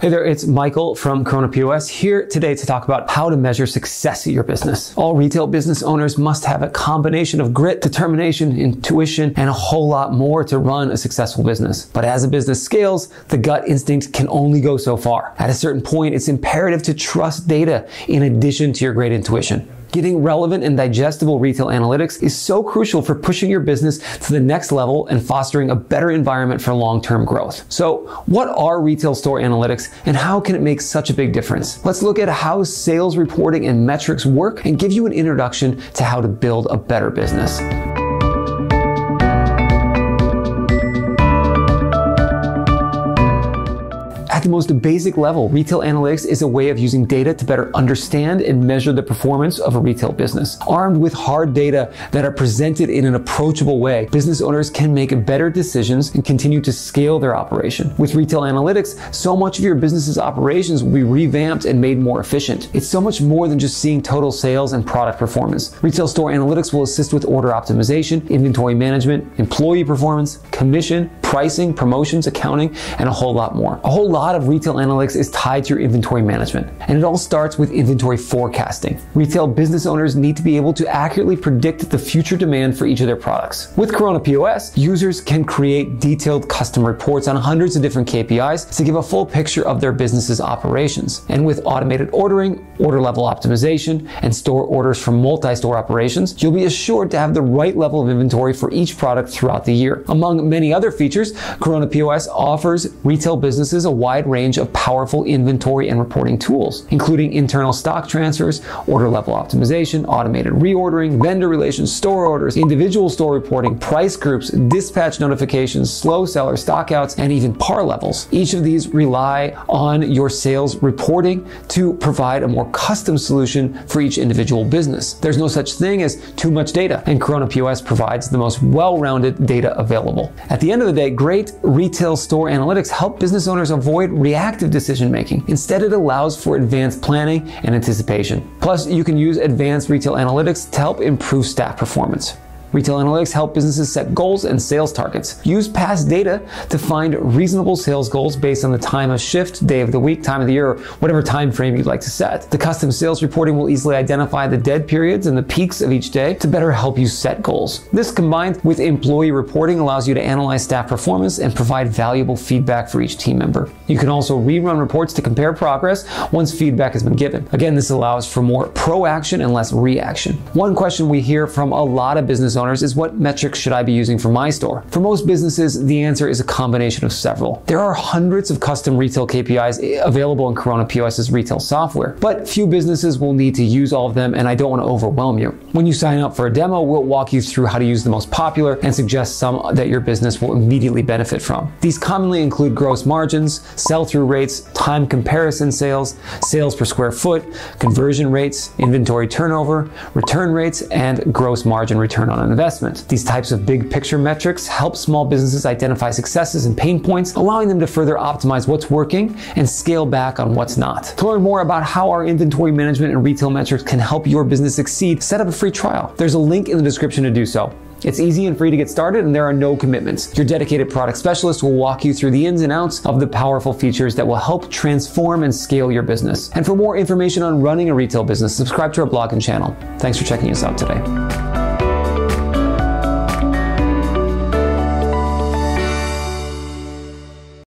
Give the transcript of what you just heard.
Hey there, it's Michael from KORONA POS here today to talk about how to measure success at your business. All retail business owners must have a combination of grit, determination, intuition, and a whole lot more to run a successful business. But as a business scales, the gut instinct can only go so far. At a certain point, it's imperative to trust data in addition to your great intuition. Getting relevant and digestible retail analytics is so crucial for pushing your business to the next level and fostering a better environment for long-term growth. So what are retail store analytics and how can it make such a big difference? Let's look at how sales reporting and metrics work and give you an introduction to how to build a better business. At the most basic level, retail analytics is a way of using data to better understand and measure the performance of a retail business. Armed with hard data that are presented in an approachable way, business owners can make better decisions and continue to scale their operation. With retail analytics, so much of your business's operations will be revamped and made more efficient. It's so much more than just seeing total sales and product performance. Retail store analytics will assist with order optimization, inventory management, employee performance, commission, pricing, promotions, accounting, and a whole lot more. A whole lot of retail analytics is tied to your inventory management, and it all starts with inventory forecasting. Retail business owners need to be able to accurately predict the future demand for each of their products. With KORONA POS, users can create detailed custom reports on hundreds of different KPIs to give a full picture of their business's operations. And with automated ordering, order level optimization, and store orders for multi-store operations, you'll be assured to have the right level of inventory for each product throughout the year. Among many other features, features, KORONA POS offers retail businesses a wide range of powerful inventory and reporting tools, including internal stock transfers, order level optimization, automated reordering, vendor relations, store orders, individual store reporting, price groups, dispatch notifications, slow seller stockouts, and even par levels. Each of these rely on your sales reporting to provide a more custom solution for each individual business. There's no such thing as too much data, and KORONA POS provides the most well-rounded data available. At the end of the day, great retail store analytics help business owners avoid reactive decision making. Instead, it allows for advanced planning and anticipation. Plus, you can use advanced retail analytics to help improve staff performance. Retail analytics help businesses set goals and sales targets. Use past data to find reasonable sales goals based on the time of shift, day of the week, time of the year, whatever time frame you'd like to set. The custom sales reporting will easily identify the dead periods and the peaks of each day to better help you set goals. This combined with employee reporting allows you to analyze staff performance and provide valuable feedback for each team member. You can also rerun reports to compare progress once feedback has been given. Again, this allows for more proaction and less reaction. One question we hear from a lot of business owners is what metrics should I be using for my store? For most businesses, the answer is a combination of several. There are hundreds of custom retail KPIs available in KORONA POS's retail software, but few businesses will need to use all of them and I don't want to overwhelm you. When you sign up for a demo, we'll walk you through how to use the most popular and suggest some that your business will immediately benefit from. These commonly include gross margins, sell-through rates, time comparison sales, sales per square foot, conversion rates, inventory turnover, return rates, and gross margin return investment. These types of big picture metrics help small businesses identify successes and pain points, allowing them to further optimize what's working and scale back on what's not. To learn more about how our inventory management and retail metrics can help your business succeed, set up a free trial. There's a link in the description to do so. It's easy and free to get started, and there are no commitments. Your dedicated product specialist will walk you through the ins and outs of the powerful features that will help transform and scale your business. And for more information on running a retail business, subscribe to our blog and channel. Thanks for checking us out today.